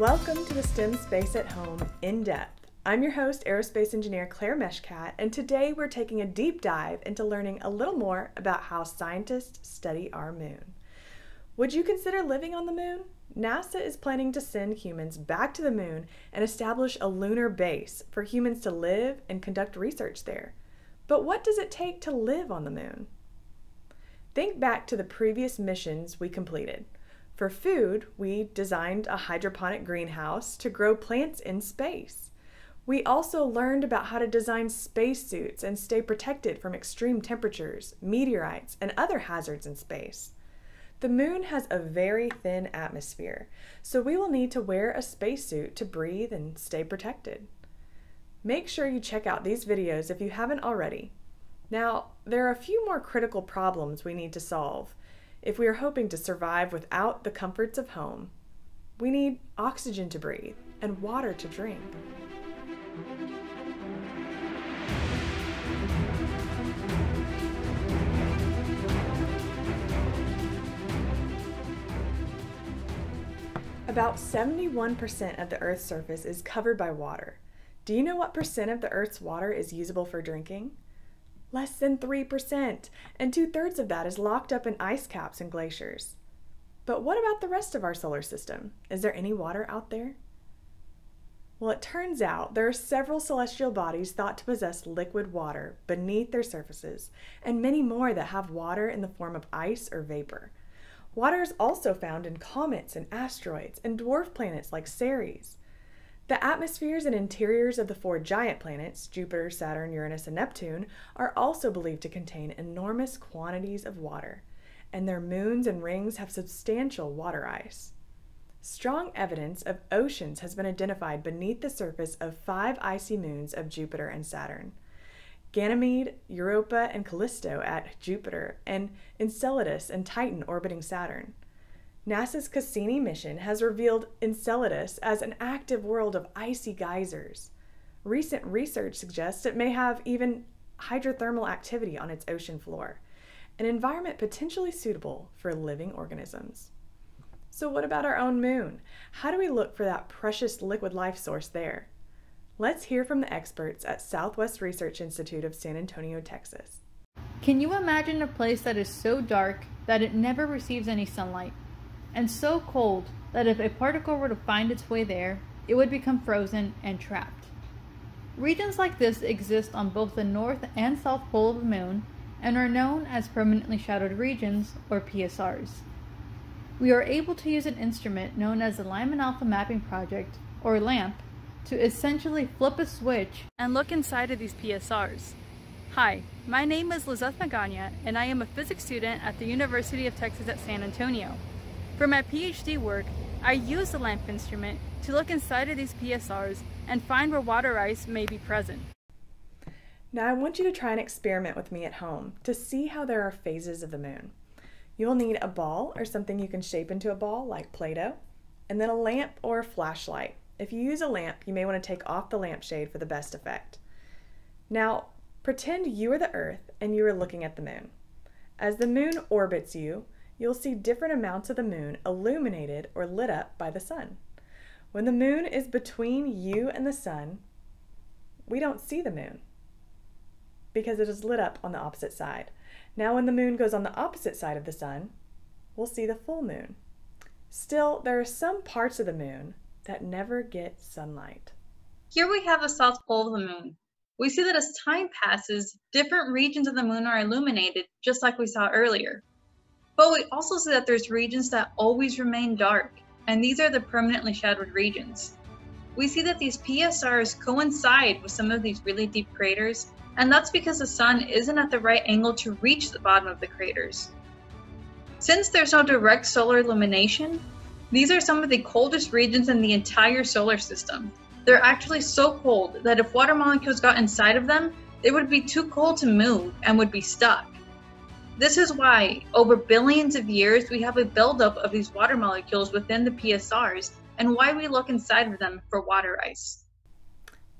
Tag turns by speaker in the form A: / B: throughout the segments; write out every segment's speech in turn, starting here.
A: Welcome to the STEM Space at Home in depth. I'm your host, aerospace engineer Claire Meschat, and today we're taking a deep dive into learning a little more about how scientists study our moon. Would you consider living on the moon? NASA is planning to send humans back to the moon and establish a lunar base for humans to live and conduct research there. But what does it take to live on the moon? Think back to the previous missions we completed. For food, we designed a hydroponic greenhouse to grow plants in space. We also learned about how to design spacesuits and stay protected from extreme temperatures, meteorites, and other hazards in space. The moon has a very thin atmosphere, so we will need to wear a spacesuit to breathe and stay protected. Make sure you check out these videos if you haven't already. Now, there are a few more critical problems we need to solve if we are hoping to survive without the comforts of home. We need oxygen to breathe and water to drink. About 71% of the Earth's surface is covered by water. Do you know what percent of the Earth's water is usable for drinking? Less than 3%, and two thirds of that is locked up in ice caps and glaciers. But what about the rest of our solar system? Is there any water out there? Well, it turns out there are several celestial bodies thought to possess liquid water beneath their surfaces, and many more that have water in the form of ice or vapor. Water is also found in comets and asteroids and dwarf planets like Ceres. The atmospheres and interiors of the four giant planets, Jupiter, Saturn, Uranus, and Neptune, are also believed to contain enormous quantities of water, and their moons and rings have substantial water ice. Strong evidence of oceans has been identified beneath the surface of five icy moons of Jupiter and Saturn. Ganymede, Europa, and Callisto at Jupiter, and Enceladus and Titan orbiting Saturn. NASA's Cassini mission has revealed Enceladus as an active world of icy geysers. Recent research suggests it may have even hydrothermal activity on its ocean floor, an environment potentially suitable for living organisms. So, what about our own moon? How do we look for that precious liquid life source there? Let's hear from the experts at Southwest Research Institute of San Antonio, Texas.
B: Can you imagine a place that is so dark that it never receives any sunlight? And so cold that if a particle were to find its way there, it would become frozen and trapped. Regions like this exist on both the north and south pole of the moon and are known as permanently shadowed regions or PSRs. We are able to use an instrument known as the Lyman Alpha Mapping Project, or LAMP, to essentially flip a switch and look inside of these PSRs. Hi, my name is Lizeth Magana, and I am a physics student at the University of Texas at San Antonio. For my PhD work, I use the LAMP instrument to look inside of these PSRs and find where water ice may be present.
A: Now I want you to try an experiment with me at home to see how there are phases of the moon. You'll need a ball or something you can shape into a ball like Play-Doh, and then a lamp or a flashlight. If you use a lamp, you may want to take off the lampshade for the best effect. Now, pretend you are the Earth and you are looking at the moon. As the moon orbits you, you'll see different amounts of the moon illuminated or lit up by the sun. When the moon is between you and the sun, we don't see the moon because it is lit up on the opposite side. Now, when the moon goes on the opposite side of the sun, we'll see the full moon. Still, there are some parts of the moon that never get sunlight.
C: Here we have the south pole of the moon. We see that as time passes, different regions of the moon are illuminated, just like we saw earlier. But we also see that there's regions that always remain dark, and these are the permanently shadowed regions. We see that these PSRs coincide with some of these really deep craters, and that's because the sun isn't at the right angle to reach the bottom of the craters. Since there's no direct solar illumination, these are some of the coldest regions in the entire solar system. They're actually so cold that if water molecules got inside of them, they would be too cold to move and would be stuck. This is why, over billions of years, we have a buildup of these water molecules within the PSRs, and why we look inside of them for water ice.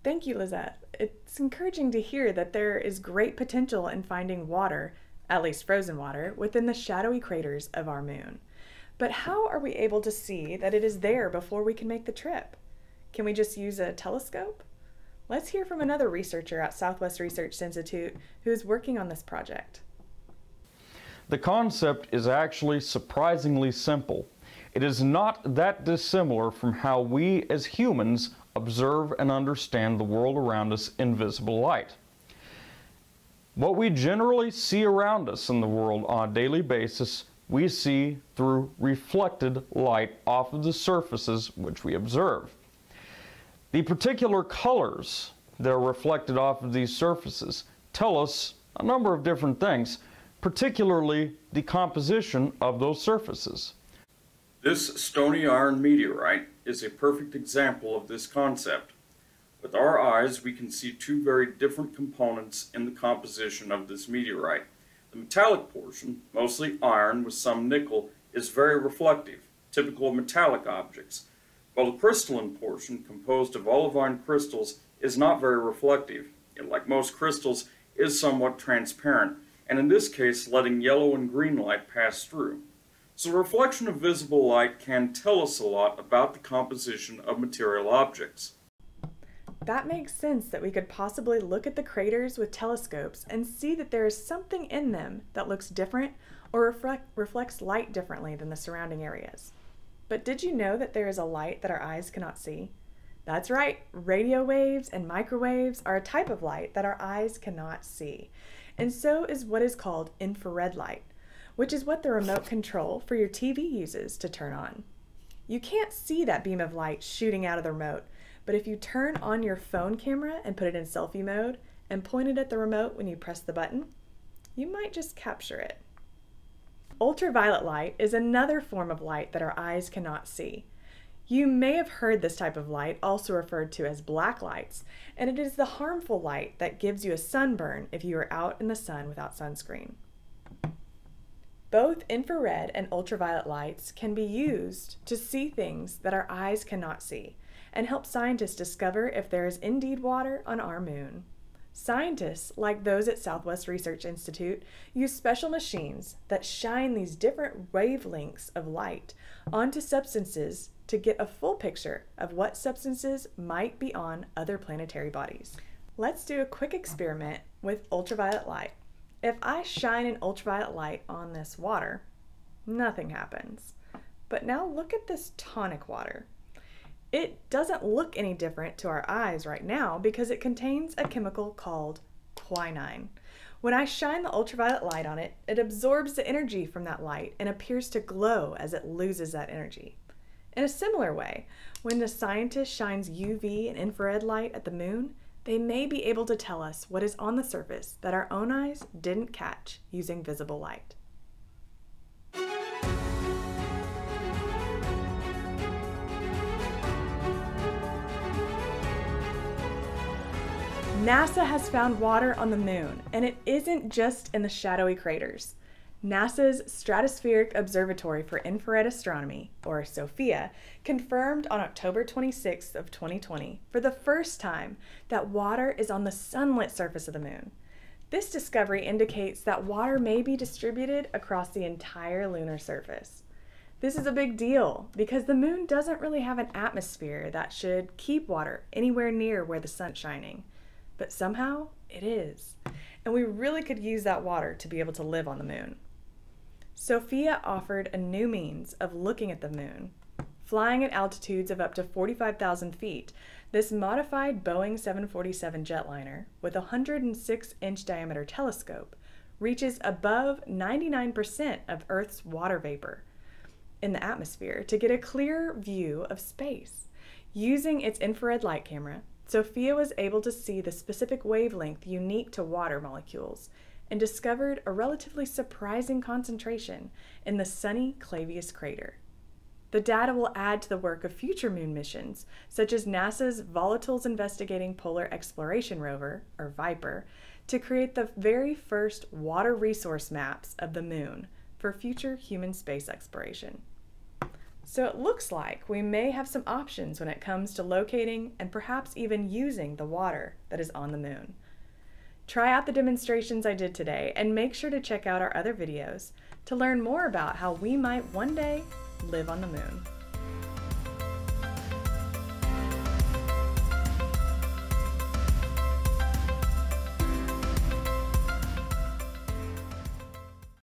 A: Thank you, Lizeth. It's encouraging to hear that there is great potential in finding water, at least frozen water, within the shadowy craters of our moon. But how are we able to see that it is there before we can make the trip? Can we just use a telescope? Let's hear from another researcher at Southwest Research Institute who is working on this project.
D: The concept is actually surprisingly simple. It is not that dissimilar from how we as humans observe and understand the world around us in visible light. What we generally see around us in the world on a daily basis, we see through reflected light off of the surfaces which we observe. The particular colors that are reflected off of these surfaces tell us a number of different things, particularly the composition of those surfaces. This stony iron meteorite is a perfect example of this concept. With our eyes, we can see two very different components in the composition of this meteorite. The metallic portion, mostly iron with some nickel, is very reflective, typical of metallic objects, while the crystalline portion, composed of olivine crystals, is not very reflective. It, like most crystals, is somewhat transparent, and in this case letting yellow and green light pass through. So reflection of visible light can tell us a lot about the composition of material objects.
A: That makes sense that we could possibly look at the craters with telescopes and see that there is something in them that looks different or reflect, reflects light differently than the surrounding areas. But did you know that there is a light that our eyes cannot see? That's right, radio waves and microwaves are a type of light that our eyes cannot see. And so is what is called infrared light, which is what the remote control for your TV uses to turn on. You can't see that beam of light shooting out of the remote, but if you turn on your phone camera and put it in selfie mode and point it at the remote when you press the button, you might just capture it. Ultraviolet light is another form of light that our eyes cannot see. You may have heard this type of light also referred to as black lights, and it is the harmful light that gives you a sunburn if you are out in the sun without sunscreen. Both infrared and ultraviolet lights can be used to see things that our eyes cannot see and help scientists discover if there is indeed water on our moon. Scientists, like those at Southwest Research Institute, use special machines that shine these different wavelengths of light onto substances to get a full picture of what substances might be on other planetary bodies. Let's do a quick experiment with ultraviolet light. If I shine an ultraviolet light on this water, nothing happens. But now look at this tonic water. It doesn't look any different to our eyes right now because it contains a chemical called quinine. When I shine the ultraviolet light on it, it absorbs the energy from that light and appears to glow as it loses that energy. In a similar way, when the scientist shines UV and infrared light at the moon, they may be able to tell us what is on the surface that our own eyes didn't catch using visible light. NASA has found water on the moon, and it isn't just in the shadowy craters. NASA's Stratospheric Observatory for Infrared Astronomy, or SOFIA, confirmed on October 26th of 2020 for the first time that water is on the sunlit surface of the moon. This discovery indicates that water may be distributed across the entire lunar surface. This is a big deal because the moon doesn't really have an atmosphere that should keep water anywhere near where the sun's shining but somehow it is. And we really could use that water to be able to live on the moon. SOFIA offered a new means of looking at the moon. Flying at altitudes of up to 45,000 feet, this modified Boeing 747 jetliner with a 106 inch diameter telescope reaches above 99% of Earth's water vapor in the atmosphere to get a clear view of space. Using its infrared light camera, SOFIA was able to see the specific wavelength unique to water molecules and discovered a relatively surprising concentration in the sunny Clavius crater. The data will add to the work of future moon missions, such as NASA's Volatiles Investigating Polar Exploration Rover, or VIPER, to create the very first water resource maps of the moon for future human space exploration. So it looks like we may have some options when it comes to locating and perhaps even using the water that is on the moon. Try out the demonstrations I did today and make sure to check out our other videos to learn more about how we might one day live on the moon.